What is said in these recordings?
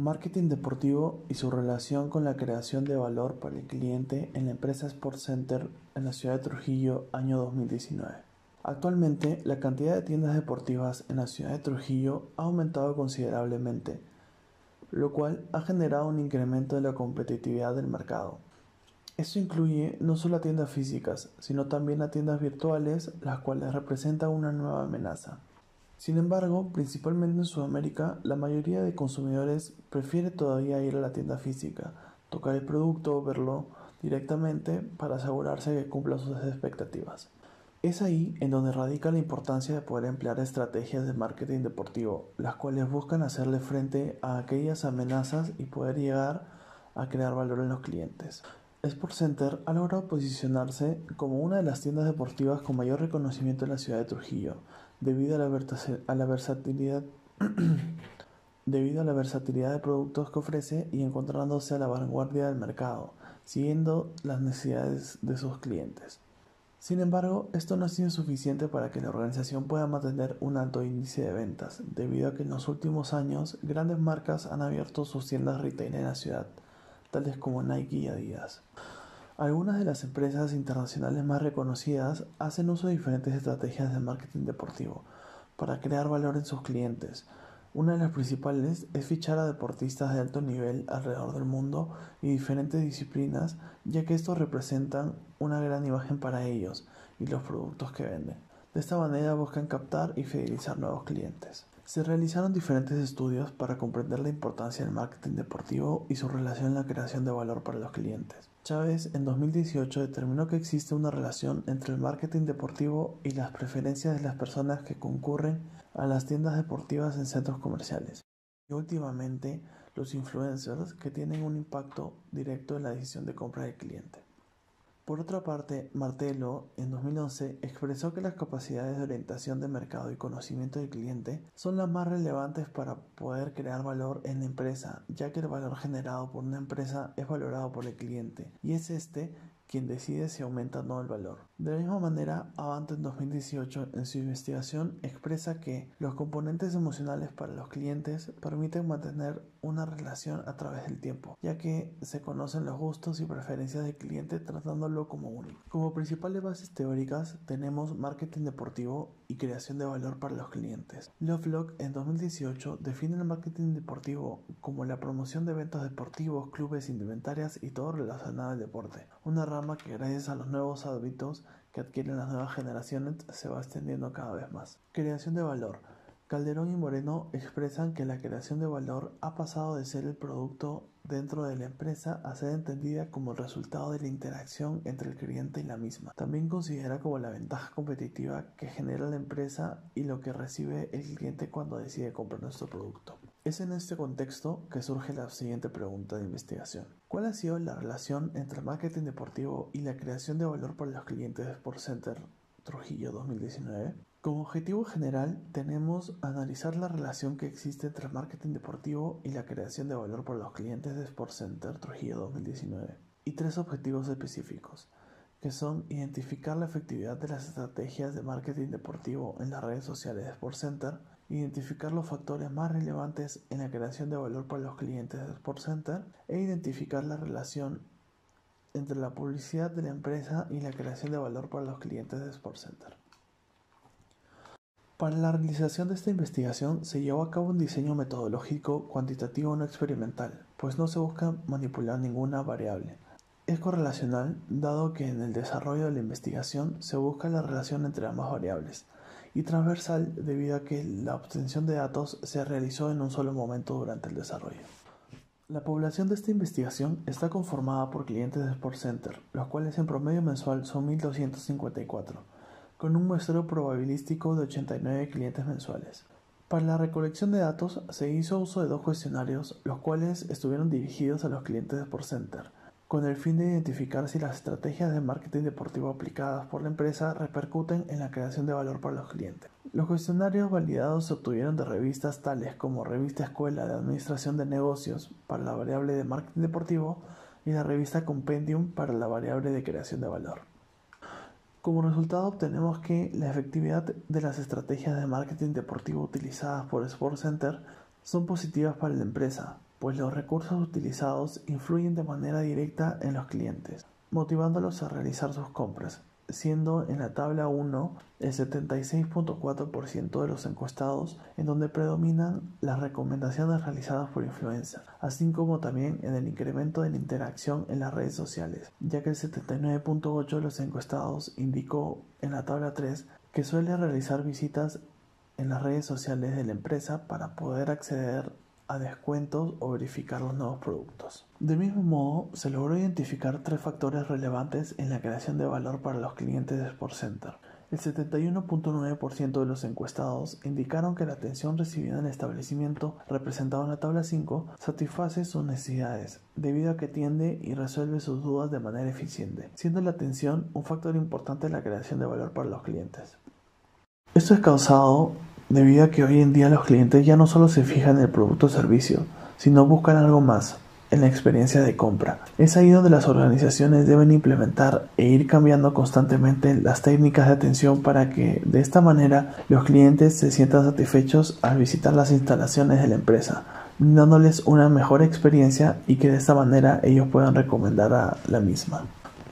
Marketing deportivo y su relación con la creación de valor para el cliente en la empresa Sport Center en la ciudad de Trujillo año 2019. Actualmente, la cantidad de tiendas deportivas en la ciudad de Trujillo ha aumentado considerablemente, lo cual ha generado un incremento de la competitividad del mercado. Esto incluye no solo a tiendas físicas, sino también tiendas virtuales, las cuales representan una nueva amenaza. Sin embargo, principalmente en Sudamérica, la mayoría de consumidores prefiere todavía ir a la tienda física, tocar el producto, verlo directamente para asegurarse que cumpla sus expectativas. Es ahí en donde radica la importancia de poder emplear estrategias de marketing deportivo, las cuales buscan hacerle frente a aquellas amenazas y poder llegar a crear valor en los clientes. Sport Center ha logrado posicionarse como una de las tiendas deportivas con mayor reconocimiento en la ciudad de Trujillo, debido a la, versatilidad debido a la versatilidad de productos que ofrece y encontrándose a la vanguardia del mercado, siguiendo las necesidades de sus clientes. Sin embargo, esto no ha sido suficiente para que la organización pueda mantener un alto índice de ventas, debido a que en los últimos años grandes marcas han abierto sus tiendas retail en la ciudad, tales como Nike y Adidas. Algunas de las empresas internacionales más reconocidas hacen uso de diferentes estrategias de marketing deportivo para crear valor en sus clientes. Una de las principales es fichar a deportistas de alto nivel alrededor del mundo y diferentes disciplinas, ya que estos representan una gran imagen para ellos y los productos que venden. De esta manera buscan captar y fidelizar nuevos clientes. Se realizaron diferentes estudios para comprender la importancia del marketing deportivo y su relación en la creación de valor para los clientes. Chávez en 2018 determinó que existe una relación entre el marketing deportivo y las preferencias de las personas que concurren a las tiendas deportivas en centros comerciales. Y últimamente los influencers que tienen un impacto directo en la decisión de compra del cliente. Por otra parte, Martello, en 2011, expresó que las capacidades de orientación de mercado y conocimiento del cliente son las más relevantes para poder crear valor en la empresa, ya que el valor generado por una empresa es valorado por el cliente, y es este quien decide si aumenta o no el valor. De la misma manera, Avant en 2018 en su investigación expresa que los componentes emocionales para los clientes permiten mantener una relación a través del tiempo, ya que se conocen los gustos y preferencias del cliente tratándolo como único. Como principales bases teóricas tenemos marketing deportivo y creación de valor para los clientes. Lovelock en 2018 define el marketing deportivo como la promoción de eventos deportivos, clubes, indumentarias y todo relacionado al deporte. Una rama que gracias a los nuevos hábitos que adquieren las nuevas generaciones se va extendiendo cada vez más. Creación de valor. Calderón y Moreno expresan que la creación de valor ha pasado de ser el producto dentro de la empresa a ser entendida como el resultado de la interacción entre el cliente y la misma. También considera como la ventaja competitiva que genera la empresa y lo que recibe el cliente cuando decide comprar nuestro producto. Es en este contexto que surge la siguiente pregunta de investigación. ¿Cuál ha sido la relación entre marketing deportivo y la creación de valor para los clientes de Sport Center Trujillo 2019? Como objetivo general tenemos analizar la relación que existe entre marketing deportivo y la creación de valor para los clientes de Sport Center Trujillo 2019 y tres objetivos específicos que son identificar la efectividad de las estrategias de marketing deportivo en las redes sociales de Sport Center, identificar los factores más relevantes en la creación de valor para los clientes de Sport Center e identificar la relación entre la publicidad de la empresa y la creación de valor para los clientes de Sport Center. Para la realización de esta investigación se llevó a cabo un diseño metodológico cuantitativo no experimental, pues no se busca manipular ninguna variable. Es correlacional dado que en el desarrollo de la investigación se busca la relación entre ambas variables, y transversal debido a que la obtención de datos se realizó en un solo momento durante el desarrollo. La población de esta investigación está conformada por clientes de Sport Center, los cuales en promedio mensual son 1.254 con un muestreo probabilístico de 89 clientes mensuales. Para la recolección de datos se hizo uso de dos cuestionarios, los cuales estuvieron dirigidos a los clientes de Center, con el fin de identificar si las estrategias de marketing deportivo aplicadas por la empresa repercuten en la creación de valor para los clientes. Los cuestionarios validados se obtuvieron de revistas tales como Revista Escuela de Administración de Negocios para la variable de marketing deportivo y la revista Compendium para la variable de creación de valor. Como resultado obtenemos que la efectividad de las estrategias de marketing deportivo utilizadas por Sport Center son positivas para la empresa, pues los recursos utilizados influyen de manera directa en los clientes, motivándolos a realizar sus compras, siendo en la tabla 1 el 76.4% de los encuestados en donde predominan las recomendaciones realizadas por influencer, así como también en el incremento de la interacción en las redes sociales, ya que el 79.8% de los encuestados indicó en la tabla 3 que suele realizar visitas en las redes sociales de la empresa para poder acceder a descuentos o verificar los nuevos productos. Del mismo modo, se logró identificar tres factores relevantes en la creación de valor para los clientes de Sport Center. El 71.9% de los encuestados indicaron que la atención recibida en el establecimiento, representado en la tabla 5, satisface sus necesidades, debido a que atiende y resuelve sus dudas de manera eficiente, siendo la atención un factor importante en la creación de valor para los clientes. Esto es causado debido a que hoy en día los clientes ya no solo se fijan en el producto o servicio, sino buscan algo más, en la experiencia de compra. Es ahí donde las organizaciones deben implementar e ir cambiando constantemente las técnicas de atención para que de esta manera los clientes se sientan satisfechos al visitar las instalaciones de la empresa, dándoles una mejor experiencia y que de esta manera ellos puedan recomendar a la misma.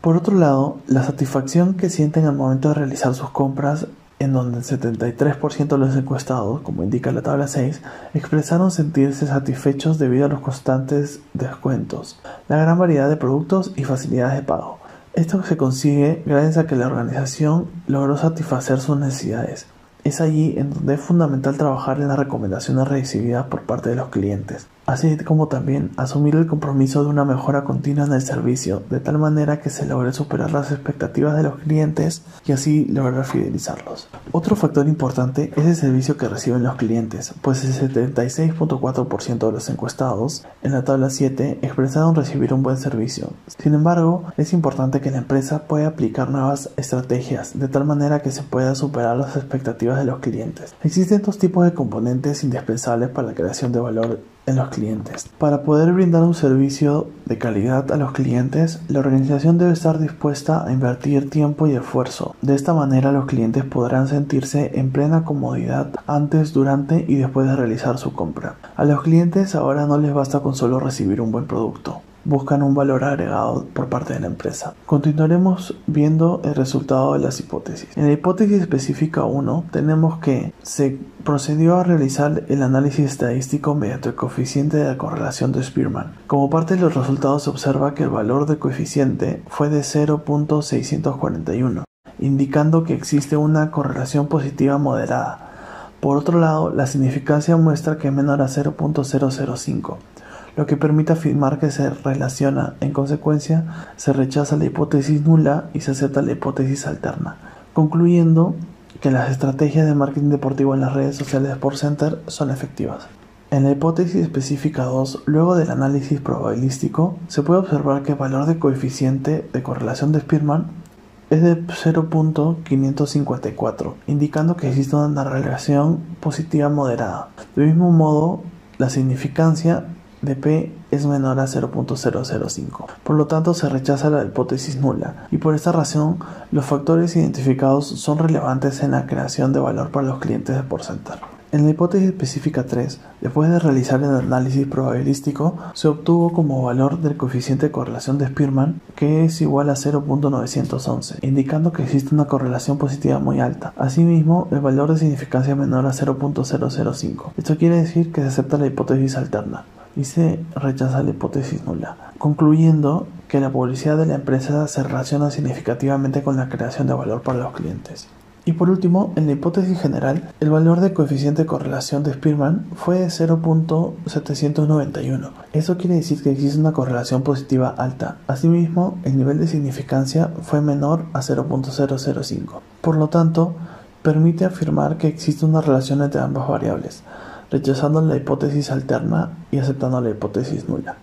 Por otro lado, la satisfacción que sienten al momento de realizar sus compras en donde el 73% de los encuestados, como indica la tabla 6, expresaron sentirse satisfechos debido a los constantes descuentos, la gran variedad de productos y facilidades de pago. Esto se consigue gracias a que la organización logró satisfacer sus necesidades. Es allí en donde es fundamental trabajar en las recomendaciones recibidas por parte de los clientes así como también asumir el compromiso de una mejora continua en el servicio, de tal manera que se logre superar las expectativas de los clientes y así lograr fidelizarlos. Otro factor importante es el servicio que reciben los clientes, pues el 76.4% de los encuestados en la tabla 7 expresaron recibir un buen servicio. Sin embargo, es importante que la empresa pueda aplicar nuevas estrategias de tal manera que se pueda superar las expectativas de los clientes. Existen dos tipos de componentes indispensables para la creación de valor en los clientes. Para poder brindar un servicio de calidad a los clientes, la organización debe estar dispuesta a invertir tiempo y esfuerzo. De esta manera los clientes podrán sentirse en plena comodidad antes, durante y después de realizar su compra. A los clientes ahora no les basta con solo recibir un buen producto buscan un valor agregado por parte de la empresa. Continuaremos viendo el resultado de las hipótesis. En la hipótesis específica 1 tenemos que se procedió a realizar el análisis estadístico mediante el coeficiente de la correlación de Spearman. Como parte de los resultados se observa que el valor del coeficiente fue de 0.641, indicando que existe una correlación positiva moderada. Por otro lado, la significancia muestra que es menor a 0.005 lo que permite afirmar que se relaciona. En consecuencia, se rechaza la hipótesis nula y se acepta la hipótesis alterna, concluyendo que las estrategias de marketing deportivo en las redes sociales de Sport Center son efectivas. En la hipótesis específica 2, luego del análisis probabilístico, se puede observar que el valor de coeficiente de correlación de Spearman es de 0.554, indicando que existe una relación positiva moderada. Del mismo modo, la significancia de P es menor a 0.005. Por lo tanto, se rechaza la hipótesis nula y por esta razón los factores identificados son relevantes en la creación de valor para los clientes de Porcenter. En la hipótesis específica 3, después de realizar el análisis probabilístico, se obtuvo como valor del coeficiente de correlación de Spearman que es igual a 0.911, indicando que existe una correlación positiva muy alta. Asimismo, el valor de significancia menor a 0.005. Esto quiere decir que se acepta la hipótesis alterna y se rechaza la hipótesis nula, concluyendo que la publicidad de la empresa se relaciona significativamente con la creación de valor para los clientes. Y por último, en la hipótesis general, el valor de coeficiente de correlación de Spearman fue de 0.791. Eso quiere decir que existe una correlación positiva alta. Asimismo, el nivel de significancia fue menor a 0.005. Por lo tanto, permite afirmar que existe una relación entre ambas variables rechazando la hipótesis alterna y aceptando la hipótesis nula.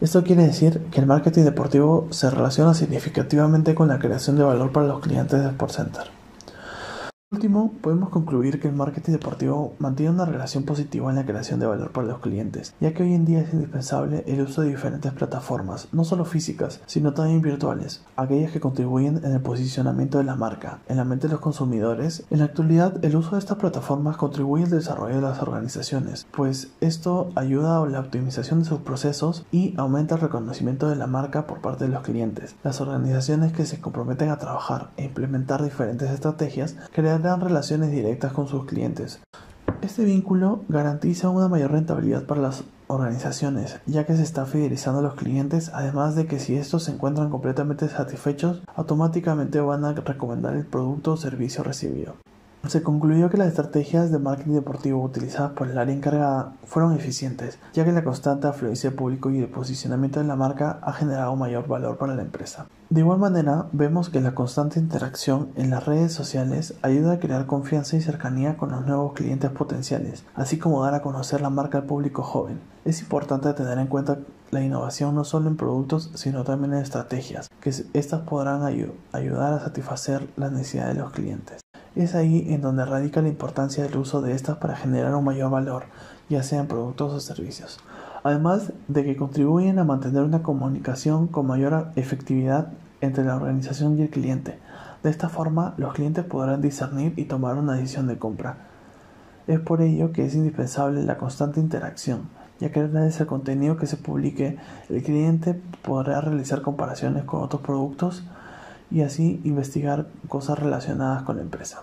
Esto quiere decir que el marketing deportivo se relaciona significativamente con la creación de valor para los clientes de Sportcenter. Último, podemos concluir que el marketing deportivo mantiene una relación positiva en la creación de valor para los clientes, ya que hoy en día es indispensable el uso de diferentes plataformas, no solo físicas, sino también virtuales, aquellas que contribuyen en el posicionamiento de la marca, en la mente de los consumidores. En la actualidad, el uso de estas plataformas contribuye al desarrollo de las organizaciones, pues esto ayuda a la optimización de sus procesos y aumenta el reconocimiento de la marca por parte de los clientes. Las organizaciones que se comprometen a trabajar e implementar diferentes estrategias crean dan relaciones directas con sus clientes. Este vínculo garantiza una mayor rentabilidad para las organizaciones, ya que se está fidelizando a los clientes, además de que si estos se encuentran completamente satisfechos, automáticamente van a recomendar el producto o servicio recibido. Se concluyó que las estrategias de marketing deportivo utilizadas por el área encargada fueron eficientes, ya que la constante afluencia público y el posicionamiento de la marca ha generado mayor valor para la empresa. De igual manera, vemos que la constante interacción en las redes sociales ayuda a crear confianza y cercanía con los nuevos clientes potenciales, así como dar a conocer la marca al público joven. Es importante tener en cuenta la innovación no solo en productos, sino también en estrategias, que estas podrán ayudar a satisfacer las necesidades de los clientes. Es ahí en donde radica la importancia del uso de estas para generar un mayor valor, ya sean productos o servicios. Además de que contribuyen a mantener una comunicación con mayor efectividad entre la organización y el cliente. De esta forma, los clientes podrán discernir y tomar una decisión de compra. Es por ello que es indispensable la constante interacción, ya que gracias al contenido que se publique, el cliente podrá realizar comparaciones con otros productos y así investigar cosas relacionadas con la empresa.